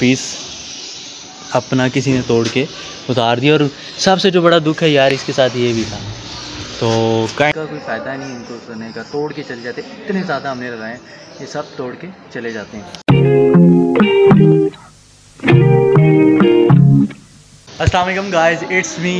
Piece अपना किसी ने तोड़ के उतार दिया। और सबसे जो बड़ा दुख है यार, इसके साथ ये भी था। तो कहीं का कोई फ़ायदा नहीं इनको करने का। तोड़ के चले जाते, इतने ज़्यादा हमने लगाए ये सब तोड़ के चले जाते हैं। Aslam guys it's me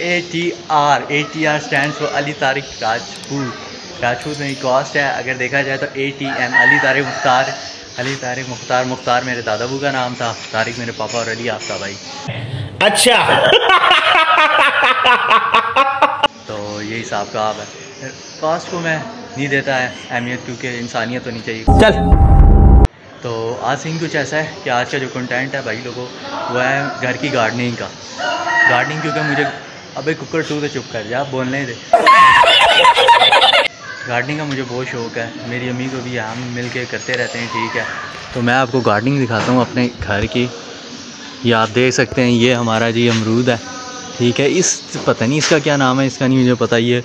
A T R A T R stand for Ali Tariq Rajput Rajput मेरी कॉस्ट है, अगर देखा जाए तो A T M Ali Tariq Mukhtar Ali Tariq Mukhtar Mukhtar मेरे दादाबू का नाम था तारिक मेरे पापा और अली आपका भाई। अच्छा। तो यही हिसाब का आप है। कॉस्ट को मैं नहीं देता है अहमियत क्योंकि इंसानियत होनी चाहिए। चल। तो आज सीन कुछ ऐसा है कि आज का जो कंटेंट है भाई लोगों वो है घर की गार्डनिंग का। गार्डनिंग क्योंकि मुझे अबे कुकर टू तो चुप कर जा बोलने दे। गार्डनिंग का मुझे बहुत शौक़ है। मेरी अम्मी को भी हम मिल के करते रहते हैं ठीक है। तो मैं आपको गार्डनिंग दिखाता हूँ अपने घर की। ये आप देख सकते हैं ये हमारा जी अमरूद है ठीक है। इस पता नहीं इसका क्या नाम है इसका नहीं मुझे पता ये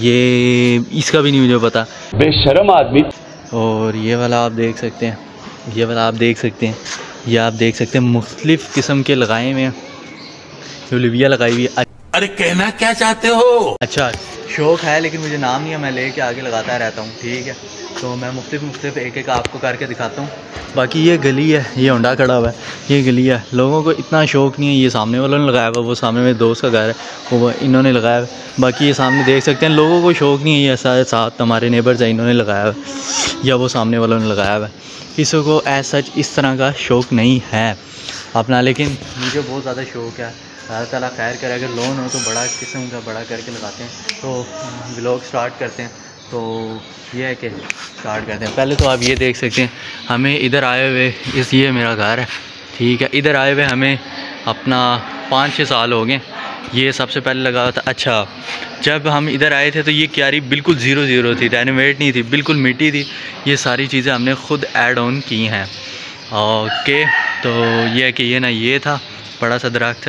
ये इसका भी नहीं मुझे पता। बेशरम आदमी। और ये वाला आप देख सकते हैं ये वाला आप देख सकते हैं ये आप देख सकते हैं मुख्तलिफ़ किस्म के लगाए हुए हैं। ओलिविया लगाई हुई है। अरे कहना क्या चाहते हो? अच्छा शौक़ है, लेकिन मुझे नाम नहीं है, मैं लेके आगे लगाता रहता हूँ, ठीक है? तो मैं मुख्तफ मुख्तफ एक एक आपको करके दिखाता हूँ। बाकी ये गली है, ये होंडा खड़ा हुआ है, ये गली है। लोगों को इतना शौक़ नहीं है, ये सामने वालों ने लगाया हुआ, वो सामने मेरे दोस्त का घर है, वो इन्होंने लगाया हुआ बाकी ये सामने देख सकते हैं, लोगों को शौक़ नहीं है, ये ऐसा साथ हमारे नेबर्स हैं, इन्होंने लगाया हुआ या वो सामने वालों ने लगाया हुआ किसी को एज सच इस तरह का शौक़ नहीं है अपना, लेकिन मुझे बहुत ज़्यादा शौक़ है। अल्लाह ताला खैर करे, अगर लोन हो तो बड़ा किस्म का बड़ा करके लगाते हैं। तो ब्लॉग स्टार्ट करते हैं। तो ये है कि स्टार्ट करते हैं। पहले तो आप ये देख सकते हैं, हमें इधर आए हुए, इस, ये मेरा घर है। ठीक है, इधर आए हुए हमें अपना पाँच छः साल हो गए। ये सबसे पहले लगा था। अच्छा जब हम इधर आए थे तो ये क्यारी बिल्कुल ज़ीरो ज़ीरो थी रेनोवेट नहीं थी, बिल्कुल मिट्टी थी। ये सारी चीज़ें हमने ख़ुद ऐड ऑन की हैं। ओके तो ये है कि ये ना, ये था, बड़ा सा दरख्त।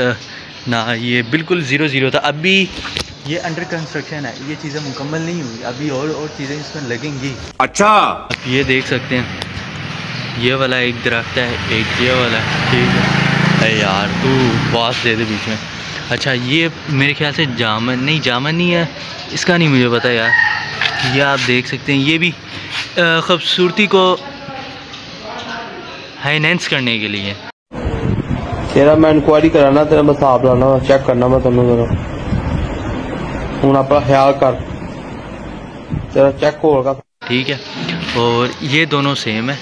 ना ये बिल्कुल ज़ीरो ज़ीरो था। अभी ये अंडर कंस्ट्रक्शन है ये चीज़ें मुकम्मल नहीं हुई अभी और और चीज़ें इसमें लगेंगी। अच्छा। आप ये देख सकते हैं ये वाला एक दरख्त है एक ये वाला ठीक है। अरे यार तू बास दे दे बीच में। अच्छा ये मेरे ख्याल से जामन नहीं जामन नहीं है इसका नहीं मुझे पता यार। ये आप देख सकते हैं ये भी ख़ूबसूरती को हाइनेंस करने के लिए। तेरा मैं इंक्वायरी कराना, तेरा मैं हिसाब लाना चेक करना मैं तेन जरा। हूँ अपना ख्याल कर। तेरा चेक होगा ठीक है। और ये दोनों सेम है।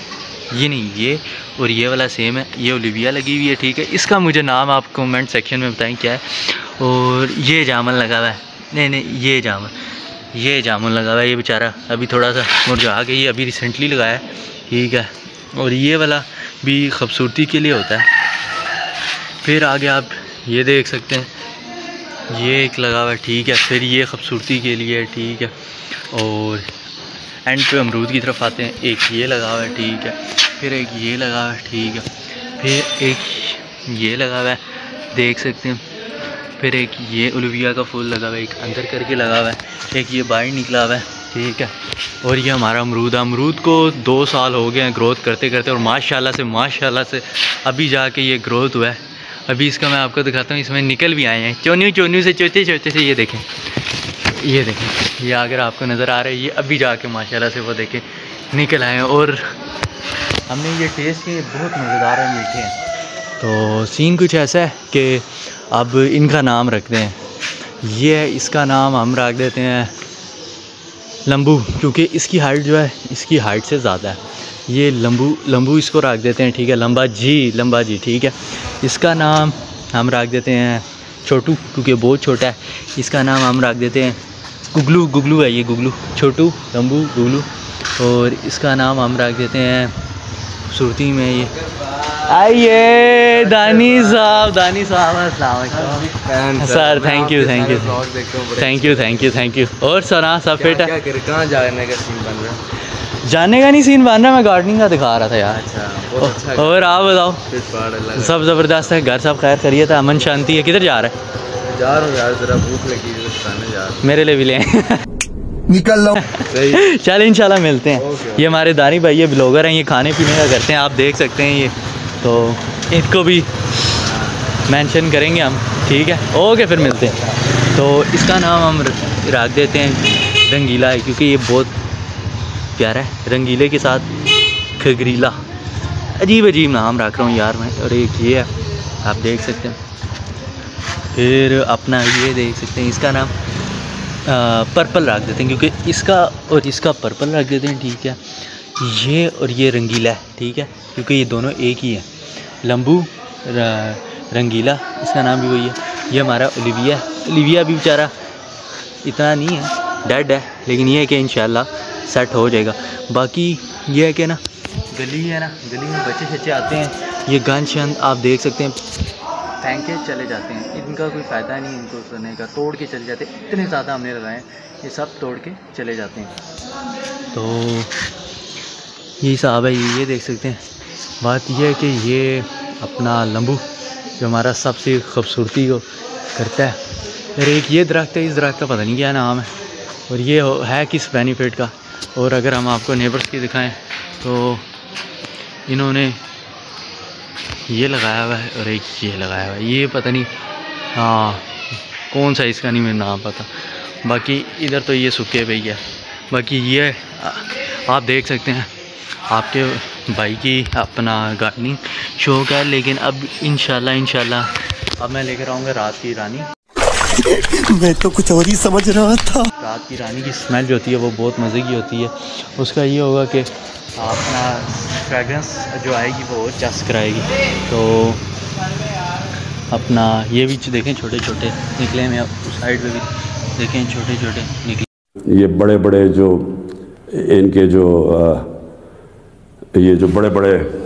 ये नहीं, ये और ये वाला सेम है। ये ओलिविया लगी हुई है, ठीक है। इसका मुझे नाम आप कमेंट सेक्शन में बताएँ क्या है। और ये जामुन लगा हुआ है। नहीं नहीं, ये जामन। ये जामुन लगा हुआ है, ये बेचारा। अभी थोड़ा सा मुरझा के ये अभी रिसेंटली लगाया है। ठीक है। और ये वाला भी खूबसूरती के लिए होता है। फिर आगे आप ये देख सकते हैं। ये एक लगा हुआ है, ठीक है। फिर ये खूबसूरती के लिए, ठीक है। और एंड पे अमरूद की तरफ़ आते हैं। एक ये लगा हुआ है, ठीक है। फिर एक ये लगा हुआ है, ठीक है। फिर एक ये लगा हुआ है, देख सकते हैं। फिर एक ये उलविया का फूल लगा हुआ है, एक अंदर करके लगा हुआ है। एक ये बाहर निकला हुआ है, ठीक है। और ये हमारा अमरूद है। अमरूद को दो साल हो गए हैं ग्रोथ करते करते और माशाल्लाह से माशाल्लाह से अभी जाके ये ग्रोथ हुआ है। अभी इसका मैं आपको दिखाता हूँ, इसमें निकल भी आए हैं। चोन्यू चोन्यू से चोते चोते से ये देखें। ये देखें, ये अगर आपको नज़र आ रहा है, ये अभी जाके माशाल्लाह से वो देखें, निकल आए हैं। और हमने ये टेस्ट किए बहुत मज़ेदार है मीठे हैं तो सीन कुछ ऐसा है कि अब इनका नाम रखते हैं ये इसका नाम हम रख देते हैं लम्बू क्योंकि इसकी हाइट जो है, इसकी हाइट से ज़्यादा है। ये लम्बू लम्बू इसको रख देते हैं, ठीक है? लंबा जी लंबा जी ठीक है? इसका नाम हम रख देते हैं छोटू क्योंकि बहुत छोटा है। इसका नाम हम रख देते हैं गुगलू गुगलू है ये गुगलू छोटू लंबू गुगलू। और इसका नाम हम रख देते हैं खूबसूरती में ये। आइए Dani sahab Dani sahab sir thank you thank you thank you thank you thank you और सना सब फिट है? कहाँ जाने का सीन बन रहा है? जाने का नहीं सीन बन रहा मैं गार्डनिंग का दिखा रहा था यार। अच्छा बहुत अच्छा और आप बताओ। सब ज़बरदस्त है घर सब खैर करिए था अमन शांति है। किधर जा रहा है? जा रहा हूँ यार जरा भूख लगी है जा मेरे लिए भी ले निकल लो। चल इंशाल्लाह मिलते हैं। ये हमारे दानी भाई ये ब्लॉगर हैं ये खाने पीने का करते हैं आप देख सकते हैं ये। तो इनको भी मेंशन करेंगे हम ठीक है? ओके फिर मिलते हैं। तो इसका नाम हम रख देते हैं रंगीला है क्योंकि ये बहुत प्यारा है रंगीले के साथ खगरीला। अजीब अजीब नाम रख रहा हूँ यार मैं और एक ये है आप देख सकते हैं। फिर अपना ये देख सकते हैं इसका नाम आ, पर्पल रख देते हैं क्योंकि इसका और इसका पर्पल रख देते हैं ठीक है। ये और ये रंगीला है ठीक है क्योंकि ये दोनों एक ही हैं। र, रंगीला इसका नाम भी वही है। ये हमारा ओलिविया है। ओलिविया भी बेचारा इतना नहीं है डेड है लेकिन ये है कि इंशाल्लाह सेट हो जाएगा। बाकी ये है कि ना, गली है ना, गली में बच्चे शच्चे आते हैं। ये गन शन आप देख सकते हैं। फेंक के चले जाते हैं। इनका कोई फ़ायदा नहीं, इनको करने का। तोड़ के चले जाते हैं। इतने ज़्यादा हमने लगाए हैं। ये सब तोड़ के चले जाते हैं। तो ये साहब है, ये देख सकते हैं। बात यह है कि ये अपना लम्बू जो हमारा सबसे खूबसूरती को करता है। और एक ये दरख्त है, इस दरख्त का पता नहीं क्या नाम है। और ये है किस बेनिफिट का? और अगर हम आपको नेबर्स की दिखाएँ तो इन्होंने ये लगाया हुआ है और एक ये लगाया हुआ है। ये पता नहीं हाँ कौन सा इसका नहीं, मेरा नाम पता। बाकी इधर तो ये सूखे पे ही है। बाकी ये, आप देख सकते हैं, आपके भाई की अपना गार्डनिंग शौक है, लेकिन अब इन शाला अब मैं लेकर आऊँगा रात की रानी। मैं तो कुछ और ही समझ रहा था। रात की रानी की स्मेल जो होती है वो बहुत मज़े की होती है। उसका ये होगा कि अपना फ्रेगरेंस जो आएगी वो और चस कराएगी। तो अपना ये भी देखें छोटे छोटे निकले हैं उस साइड पे भी। देखें छोटे छोटे निकले। ये बड़े बड़े जो इनके जो अ, ये जो बड़े बड़े हैं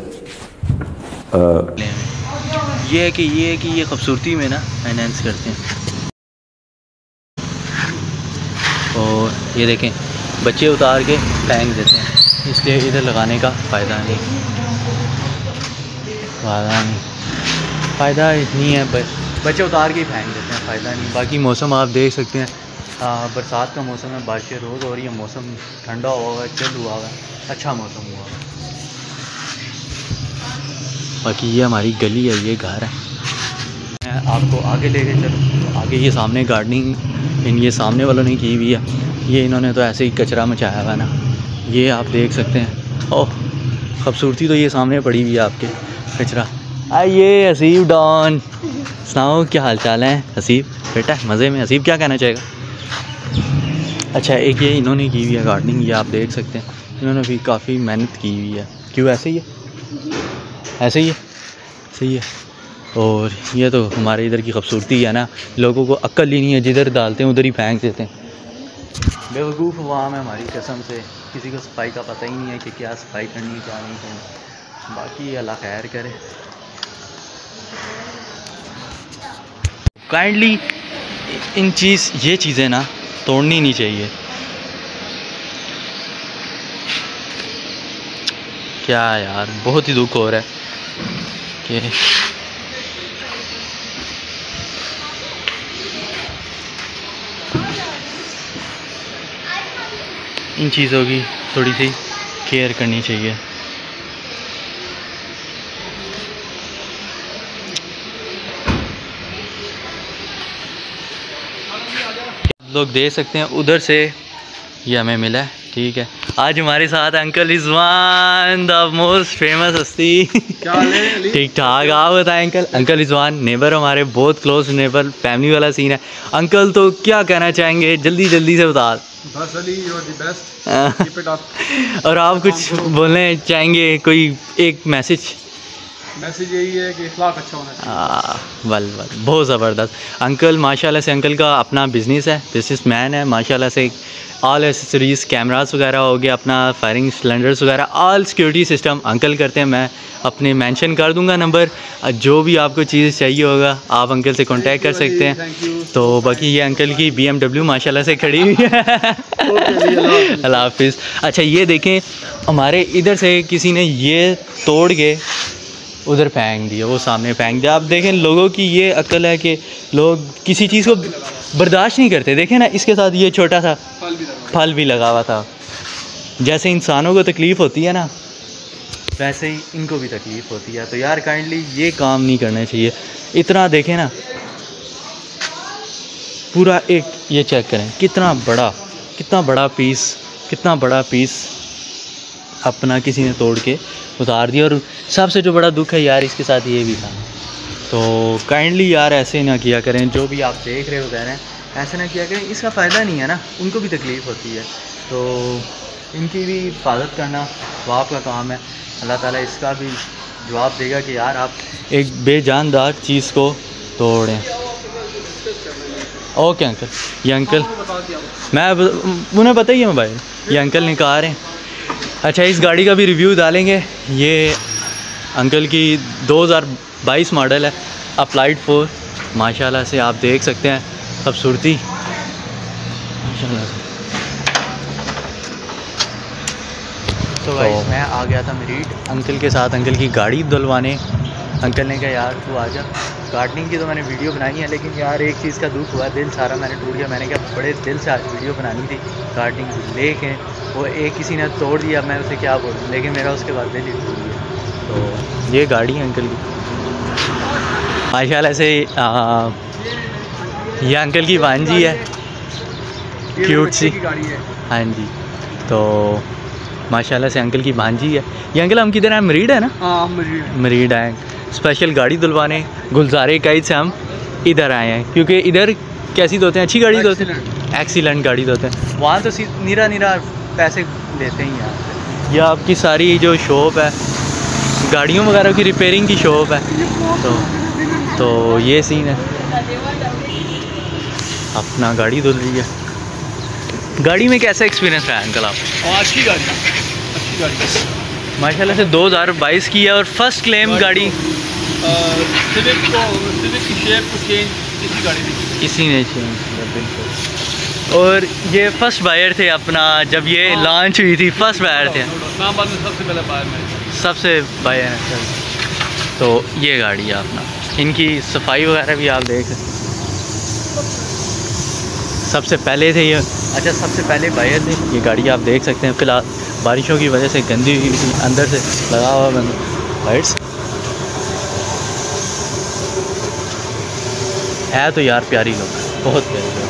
ये है कि ये है कि ये खूबसूरती में ना एनहेंस करते हैं और ये देखें, बच्चे उतार के फेंक देते हैं। इसलिए इधर लगाने का फ़ायदा नहीं। फ़ायदा नहीं। फ़ायदा नहीं है बस बच्चे उतार के फेंक देते हैं, फ़ायदा नहीं। बाकी मौसम आप देख सकते हैं। बरसात का मौसम है, बारिशें रोज़ हो रही है, मौसम ठंडा हुआ हुआ है, चिल हुआ हुआ है अच्छा मौसम हुआ है। बाकी ये हमारी गली है, ये घर है। मैं आपको आगे लेके चलूँ। आगे ये सामने गार्डनिंग इन ये सामने वालों ने की हुई है। ये इन्होंने तो ऐसे ही कचरा मचाया हुआ ना। ये आप देख सकते हैं। ओह, खूबसूरती तो ये सामने पड़ी हुई है आपके, कचरा। आइए, हसीब डॉन। सुनाओ, क्या हाल चाल है? हसीब, बेटा, मज़े में हसीब क्या कहना चाहेगा? अच्छा एक ये इन्होंने की हुई है गार्डनिंग ये आप देख सकते हैं। इन्होंने भी काफ़ी मेहनत की हुई है। क्यों, ऐसे ही है? ऐसे ही है? सही है। और ये तो हमारे इधर की खूबसूरती है ना। लोगों को अक्ल ही नहीं है, जिधर डालते हैं, उधर ही फेंक देते हैं। बेवकूफ़ वाम है हमारी कसम से। किसी को सफ़ाई का पता ही नहीं है कि क्या सफ़ाई करनी है, क्या नहीं करनी। बाकी अल्लाह खैर करे। काइंडली इन चीज़, ये चीज़ें ना तोड़नी नहीं चाहिए। क्या यार, बहुत ही दुख हो रहा है कि इन चीज़ों की थोड़ी सी केयर करनी चाहिए। लोग देख सकते हैं उधर से ये हमें मिला है ठीक है। आज हमारे साथ uncle Rizwan the most famous हस्ती। ठीक ठाक आप बताएँ अंकल अंकल रिजवान नेबर हमारे बहुत क्लोज नेबर फैमिली वाला सीन है। अंकल तो क्या कहना चाहेंगे? जल्दी जल्दी से बता। और आप कुछ बोलने चाहेंगे? कोई एक मैसेज मैसेज यही है कि इखलाक अच्छा होना चाहिए. आ, वल वल बहुत ज़बरदस्त. अंकल माशाल्लाह से अंकल का अपना बिज़नेस है. बिज़नेस मैन है. माशाल्लाह से ऑल एसेसरीज कैमरास वगैरह हो गया अपना फायरिंग सिलेंडर्स वगैरह ऑल सिक्योरिटी सिस्टम अंकल करते हैं. मैं अपने मेंशन कर दूँगा नंबर जो भी आपको चीज़ चाहिए होगा आप अंकल से कांटेक्ट कर सकते हैं। तो बाकी ये अंकल की बी एम माशाल्लाह से खड़ी हुई है। अल्लाह हाफिज़। अच्छा ये देखें हमारे इधर से किसी ने ये तोड़ के उधर फेंक दिया वो सामने फेंक दिया। आप देखें लोगों की ये अक्ल है कि लोग किसी चीज़ को बर्दाश्त नहीं करते। देखें ना इसके साथ ये छोटा सा फल भी लगा हुआ था। जैसे इंसानों को तकलीफ़ होती है ना वैसे ही इनको भी तकलीफ़ होती है। तो यार काइंडली ये काम नहीं करना चाहिए। इतना देखें ना, पूरा एक ये चेक करें, कितना बड़ा कितना बड़ा पीस कितना बड़ा पीस अपना किसी ने तोड़ के उतार दिया। और सबसे जो बड़ा दुख है यार, इसके साथ ये भी था। तो काइंडली यार, ऐसे ना किया करें। जो भी आप देख रहे हो, कह रहे हैं, ऐसे ना किया करें। इसका फ़ायदा नहीं है ना, उनको भी तकलीफ़ होती है। तो इनकी भी हिफाजत करना, वो आपका काम है। अल्लाह ताला इसका भी जवाब देगा कि यार आप एक बेजानदार चीज़ को तोड़ें। Okay, uncle. ये अंकल, मैं उन्हें पता ही है मोबाइल। ये अंकल निकाल रहे हैं अच्छा इस गाड़ी का भी रिव्यू डालेंगे। ये अंकल की 2022 मॉडल है, अप्लाइड फोर। माशाल्लाह से आप देख सकते हैं, खूबसूरती। माशाल्लाह से तो भाई मैं आ गया था मेरीट अंकल के साथ अंकल की गाड़ी धुलवाने। अंकल ने कहा यार तू आ जा। गार्डनिंग की तो मैंने वीडियो बनाई है लेकिन यार एक चीज़ का दुख हुआ दिल सारा मैंने टूट गया। मैंने कहा बड़े दिल से आज वीडियो बनानी थी गार्डनिंग की लेकिन वो एक किसी ने तोड़ दिया मैं उसे क्या बोलूँ? लेकिन मेरा उसके बाद दिल ही टूट गया। तो ये गाड़ी है अंकल की। माशाल्लाह से आ, ये अंकल की वांजी है। क्यूट सी। है। हाँ जी। तो माशाल्लाह से अंकल की भांजी है। ये अंकल हम किधर हैं? मरीड है ना? हाँ मुझे मरीड आए स्पेशल गाड़ी धुलवाने गुलजारे काइद से हम इधर आए हैं। क्योंकि इधर कैसी धोते हैं? अच्छी गाड़ी धोते हैं? एक्सीलेंट गाड़ी धोते हैं। वहाँ तो सी- नीरा नीरा पैसे लेते ही यहाँ यह आपकी सारी जो शॉप है गाड़ियों वगैरह की रिपेयरिंग की शॉप है। तो तो ये सीन है। अपना गाड़ी धुल रही है। गाड़ी में कैसा एक्सपीरियंस रहा है अंकल आप? और अच्छी गाड़ी। अच्छी गाड़ी। माशाल्लाह से 2022 की है और फ़र्स्ट क्लेम गाड़ी सिविक को सिविक की शेप को चेंज इसी गाड़ी ने इसी ने चेंज और ये फ़र्स्ट बायर थे अपना जब ये लॉन्च हुई थी फ़र्स्ट बायर थे। सबसे पहले बाहर में। सबसे बायर है तो ये गाड़ी है अपना। इनकी सफ़ाई वगैरह भी आप देख सकते हैं। सबसे पहले थे ये। अच्छा सबसे पहले बायर थे। ये गाड़ी आप देख सकते हैं फ़िलहाल बारिशों की वजह से गंदी हुई थी अंदर से लगा हुआ लाइट्स है तो यार प्यारी लोग बहुत प्यारी लोग।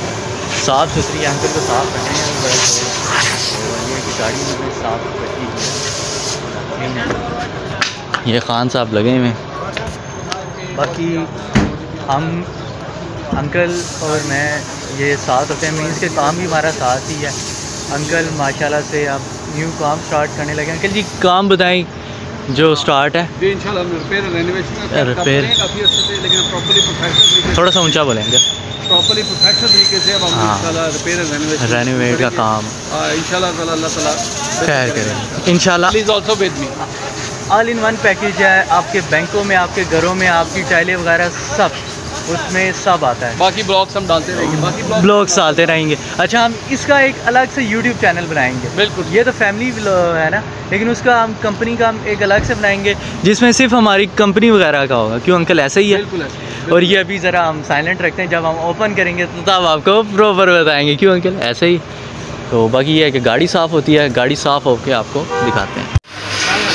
साफ़ सुथरी अंकल तो साफ़ रखने हैं है। गाड़ी में साफ़ रखी है। ये खान साहब लगे हुए। बाकी हम अंकल और मैं ये साथ होते हैं मीन्स के काम भी हमारा साथ ही है। अंकल माशाल्लाह से अब न्यू काम स्टार्ट करने लगे अंकल जी काम बताएँ जो स्टार्ट है। इंशाल्लाह रिपेयर रेनोवेशन Repair। काफ़ी अच्छे से लेकिन प्रॉपर्ली प्रोफेशनल थोड़ा सा ऊँचा बोलेंगे प्रॉपर्ली प्रोफेशनल तरीके से अब हम हाँ। इंशाल्लाह रिपेयर रेनोवेशन रेनोवेट का काम। इंशाल्लाह ताला अल्लाह ताला खैर करें। इंशाल्लाह। Please also with me all in one package है आपके बैंकों में आपके घरों में आपकी टाइलें वगैरह सब। उसमें सब आता है। बाकी ब्लॉग्स हम डालते रहेंगे। बाकी ब्लॉग्स डालते रहेंगे। अच्छा हम इसका एक अलग से यूट्यूब चैनल बनाएँगे। बिल्कुल। ये तो फैमिली है ना? लेकिन उसका हम कंपनी का हम एक अलग से बनाएँगे जिसमें सिर्फ़ हमारी कंपनी वगैरह का होगा क्यों अंकल ऐसा ही है। बिल्कुल और ये अभी ज़रा हम साइलेंट रखते हैं जब हम ओपन करेंगे तो तब आपको प्रॉपर बताएँगे क्यों अंकल ऐसे ही। तो बाकी ये है कि गाड़ी साफ़ होती है गाड़ी साफ़ होकर आपको दिखाते हैं।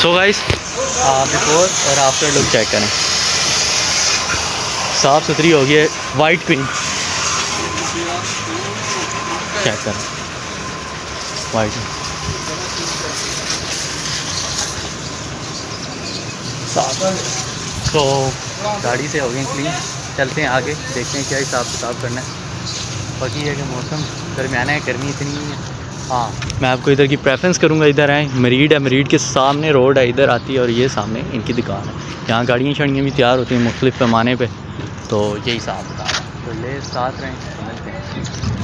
सो गाइस बिफोर और आफ्टर लुक चेक करें। साफ़ सुथरी हो गई है वाइट क्वीन चेक करें वाइट तो गाड़ी से हो गई क्लीन चलते हैं आगे, देखते हैं क्या हिसाब किताब करना है। बाकी है कि मौसम, दरमियाना है, गर्मी इतनी है। हाँ। मैं आपको इधर की प्रेफरेंस करूँगा, इधर आए। मरीड है, मरीड के सामने रोड है, इधर आती है और ये सामने इनकी दुकान है। यहाँ गाड़ियाँ शाड़ियाँ भी तैयार होती हैं मुख्तलिफ़ पैमाने पे। तो यही साथ बता तो ले साथ रहें तो मिलते हैं।